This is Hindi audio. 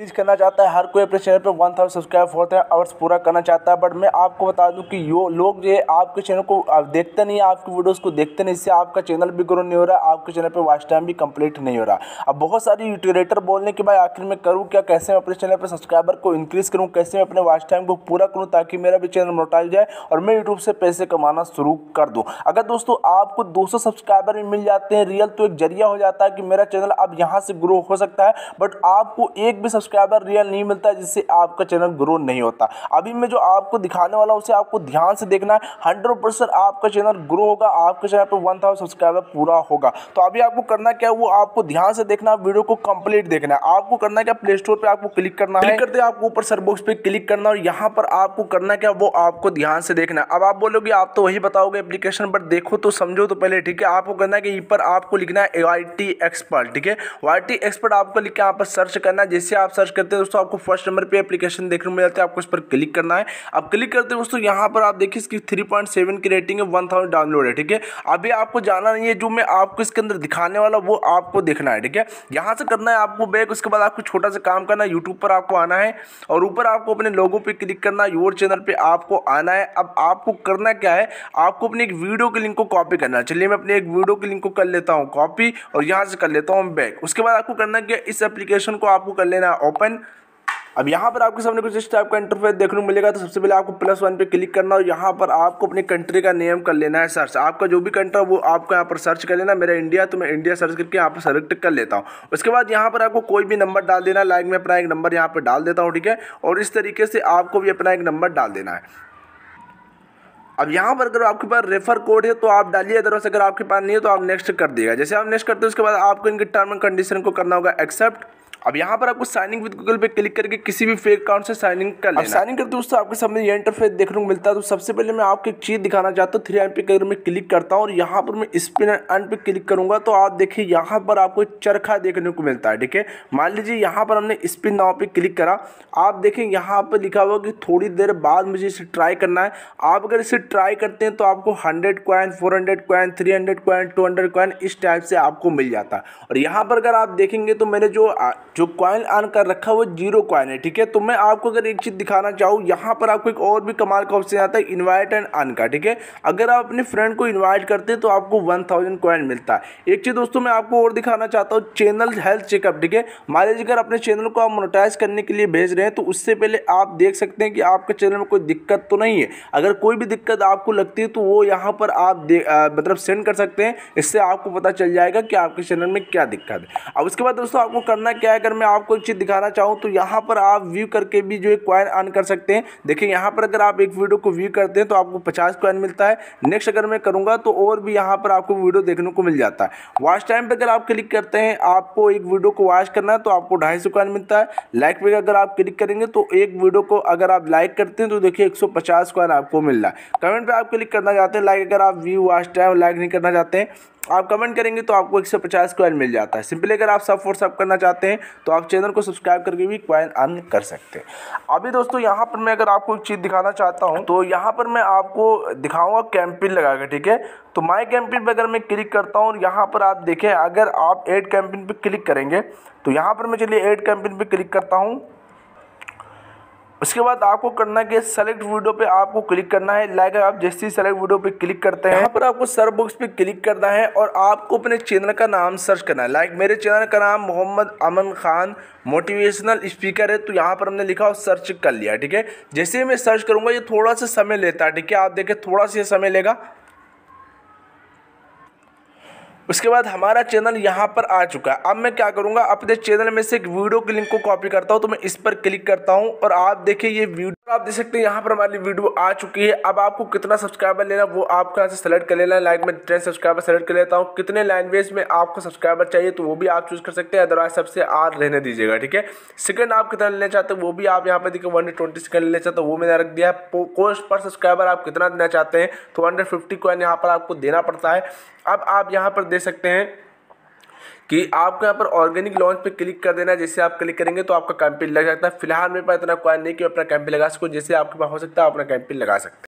चीज़ करना चाहता है, हर कोई अपने चैनल पर one thousand subscribe four hours पूरा करना चाहता है बट मैं आपको बता दूँ कि यो लोग जो है, आपके चैनल को देखते नहीं आपकी वीडियोस को देखते नहीं, इससे आपका चैनल भी ग्रो नहीं हो रहा है आपके चैनल पे वॉच टाइम भी कंप्लीट नहीं हो रहा। अब बहुत सारे यूट्यूरेटर बोलने कि भाई आखिर में करूँ क्या, कैसे मैं अपने चैनल पर सब्सक्राइबर को इंक्रीज करूँ, कैसे मैं अपने वॉच टाइम को पूरा करूँ ताकि मेरा भी चैनल मोटाइल जाए और मैं यूट्यूब से पैसे कमाना शुरू कर दूँ। अगर दोस्तों आपको दो सौ सब्सक्राइबर भी मिल जाते हैं रियल तो एक ज़रिया हो जाता है कि मेरा चैनल अब यहाँ से ग्रो हो सकता है बट आपको एक भी सब्सक्राइबर रियल नहीं मिलता जिससे आपका चैनल ग्रो नहीं होता। अभी मैं जो आपको दिखाने वाला हूँ, उसे आपको ध्यान से देखना है। हंड्रेड आपका चैनल ग्रो होगा, आपके चैनल पर वन सब्सक्राइबर पूरा होगा। तो अभी आपको करना क्या है, वो आपको ध्यान से देखना वीडियो को कंप्लीट देखना है। आपको करना क्या प्ले स्टोर पर आपको क्लिक करना है। करते आपको ऊपर सर्च बॉक्स पे क्लिक करना और यहाँ पर आपको करना क्या, वो आपको ध्यान से देखना अब आप बोलोगे, आप तो वही बताओगे एप्लीकेशन पर देखो तो समझो तो पहले, ठीक है? आपको करना है कि ऊपर आपको लिखना है वाई टी एक्सपर्ट ठीक है? वाई टी एक्सपर्ट आपको लिख के यहाँ पर सर्च करना है जैसे आप सर्च करते हैं, दोस्तों, आपको फ़र्स्ट नंबर पे एप्लीकेशन देखने को मिल जाता है, आपको इस पर क्लिक करना है। अब क्लिक करते हैं, दोस्तों, यहाँ पर आप देखिए इसकी थ्री पॉइंट सेवन की रेटिंग है वन थाउज़ेंड डाउनलोड है, ठीक है? अभी आपको जाना नहीं है, जो मैं आपको इसके अंदर दिखाने वाला वो आपको देखना है, ठीक है? यहाँ से करना है आपको बैक, उसके बाद आपको छोटा सा काम करना है यूट्यूब पर आपको आना है, और ऊपर आपको अपने लोगों पर क्लिक करना है योर चैनल पर आपको आना है। अब आपको करना क्या है, आपको अपनी एक वीडियो के लिंक को कॉपी करना है। चलिए, मैं अपने एक वीडियो के लिंक को कर लेता हूँ कॉपी और यहाँ से कर लेता हूँ बैक उसके बाद आपको करना क्या इस एप्लीकेशन को आपको कर लेना ओपन अब यहाँ पर आपके सामने कुछ इस टाइप का इंटरफेस देखने को मिलेगा तो सबसे पहले आपको प्लस वन पे क्लिक करना और यहाँ पर आपको अपनी कंट्री का नेम कर लेना है सर्च आपका जो भी कंट्री है, वो आपको यहाँ पर सर्च कर लेना मेरा इंडिया तो मैं इंडिया सर्च करके यहाँ पर सेलेक्ट कर लेता हूँ। उसके बाद यहाँ पर आपको कोई भी नंबर डाल देना लाइक मैं अपना एक नंबर यहाँ पर डाल देता हूँ, ठीक है? और इस तरीके से आपको भी अपना एक नंबर डाल देना है। अब यहाँ पर अगर आपके पास रेफर कोड है तो आप डालिए अदरवाइज़ अगर आपके पास नहीं है तो आप नेक्स्ट कर दिएगा जैसे आप नेक्स्ट करते हो, उसके बाद आपको इनके टर्म एंड कंडीशन को करना होगा एक्सेप्ट अब यहाँ पर आपको साइनिंग विद गूगल पे क्लिक करके किसी भी फेक अकाउंट से साइनिंग कर लेना। साइनिंग करते दोस्तों आपके सामने ये इंटरफेस देखने को मिलता है। तो सबसे पहले मैं आपको एक चीज़ दिखाना चाहता हूँ। थ्री एम पे अगर मैं क्लिक करता हूँ और यहाँ पर मैं स्पिन एंड पे क्लिक करूँगा। तो आप देखिए यहाँ पर आपको चरखा देखने को मिलता है ठीक है? मान लीजिए यहाँ पर हमने स्पिन नाव पे क्लिक करा। आप देखें यहाँ पर लिखा हुआ कि थोड़ी देर बाद मुझे इसे ट्राई करना है। आप अगर इसे ट्राई करते हैं तो आपको hundred coin four hundred coin three hundred coin two hundred coin इस टाइप से आपको मिल जाता है। और यहाँ पर अगर आप देखेंगे तो मैंने जो जो कॉइन अर्न कर रखा है, वो ज़ीरो कॉइन है, ठीक है? तो मैं आपको अगर एक चीज़ दिखाना चाहूँ, यहाँ पर आपको एक और भी कमाल का ऑप्शन आता है इन्वाइट एंड अर्न का, ठीक है? अगर आप अपने फ्रेंड को इन्वाइट करते हैं तो आपको वन थाउज़ेंड क्वाइन मिलता है। एक चीज़ दोस्तों, मैं आपको और दिखाना चाहता हूँ चैनल हेल्थ चेकअप ठीक है? मान लीजिए अगर अपने चैनल को आप मोनोटाइज करने के लिए भेज रहे हैं तो उससे पहले आप देख सकते हैं कि आपके चैनल में कोई दिक्कत तो नहीं है। अगर कोई भी दिक्कत आपको लगती है तो वो यहाँ पर आप मतलब सेंड कर सकते हैं। इससे आपको पता चल जाएगा कि आपके चैनल में क्या दिक्कत है। अब उसके बाद दोस्तों, आपको करना क्या है अगर मैं आपको एक चीज़ दिखाना चाहूँ तो यहाँ पर आप व्यू करके भी जो है क्वाइन अर्न कर सकते हैं। देखिए, यहाँ पर अगर आप एक वीडियो को व्यू करते हैं तो आपको पचास क्वाइन मिलता है। नेक्स्ट अगर मैं करूँगा तो और भी यहाँ पर आपको वीडियो देखने को मिल जाता है। वॉच टाइम पर अगर आप क्लिक करते हैं, आपको एक वीडियो को वॉच करना है तो आपको ढाई सौ मिलता है। लाइक पर अगर आप क्लिक करेंगे तो एक वीडियो को अगर आप लाइक करते हैं तो देखिए एक सौ आपको मिल रहा है। कमेंट पर आप क्लिक करना चाहते हैं लाइक अगर आप व्यू वॉच टाइम लाइक नहीं करना चाहते हैं आप कमेंट करेंगे तो आपको 150 क्वाइन मिल जाता है। सिंपली अगर आप सब फोर सब करना चाहते हैं तो आप चैनल को सब्सक्राइब करके भी क्वाइन अर्न कर सकते हैं। अभी दोस्तों, यहाँ पर मैं अगर आपको एक चीज़ दिखाना चाहता हूँ तो यहाँ पर मैं आपको दिखाऊँगा कैंपिन लगा के ठीक है? तो माई कैंपिन पर अगर मैं क्लिक करता हूँ, और यहाँ पर आप देखें, अगर आप एड कैंपिन पर क्लिक करेंगे तो यहाँ पर मैं चलिए एड कैंपिन पर क्लिक करता हूँ। उसके बाद आपको करना है कि सेलेक्ट वीडियो पे आपको क्लिक करना है। लाइक आप जैसे ही सेलेक्ट वीडियो पे क्लिक करते हैं, यहाँ पर आपको सर्च बॉक्स पे क्लिक करना है और आपको अपने चैनल का नाम सर्च करना है। लाइक मेरे चैनल का नाम मोहम्मद अमन खान मोटिवेशनल स्पीकर है तो यहाँ पर हमने लिखा और सर्च कर लिया, ठीक है? जैसे ही मैं सर्च करूँगा, ये थोड़ा सा समय लेता है, ठीक है? आप देखें, थोड़ा सा समय लेगा। उसके बाद हमारा चैनल यहाँ पर आ चुका है। अब मैं क्या करूँगा? अपने चैनल में से एक वीडियो के लिंक को कॉपी करता हूँ तो मैं इस पर क्लिक करता हूँ और आप देखिए ये वीडियो। आप देख सकते हैं यहाँ पर हमारी वीडियो आ चुकी है। अब आपको कितना सब्सक्राइबर लेना वो आपको यहाँ से सेलेक्ट कर लेना लाइक मैं टेन सब्सक्राइबर सेलेक्ट कर लेता हूँ। कितने लैंग्वेज में आपको सब्सक्राइबर चाहिए तो वो भी आप चूज़ कर सकते हैं। अदरवाइज़ सबसे आर रहने दीजिएगा, ठीक है? सेकंड आप कितना लेना चाहते हैं, वो भी आप यहाँ पर देखिए वन ट्वेंटी सेकंड लेना चाहते हैं वो मैंने रख दिया है। कोस्ट पर सब्सक्राइबर आप कितना देना चाहते हैं तो वन हंड्रेड फिफ्टी कॉइन यहाँ पर आपको देना पड़ता है। अब आप यहाँ पर दे सकते हैं कि आपको यहाँ पर ऑर्गेनिक लॉन्च पे क्लिक कर देना जैसे आप क्लिक करेंगे तो आपका कैंपेन लग सकता है। फ़िलहाल मेरे पास इतना क्वाइन नहीं कि अपना कैंपेन लगा सकूँ। जैसे आपके पास हो सकता है अपना कैंपेन लगा सकते हैं।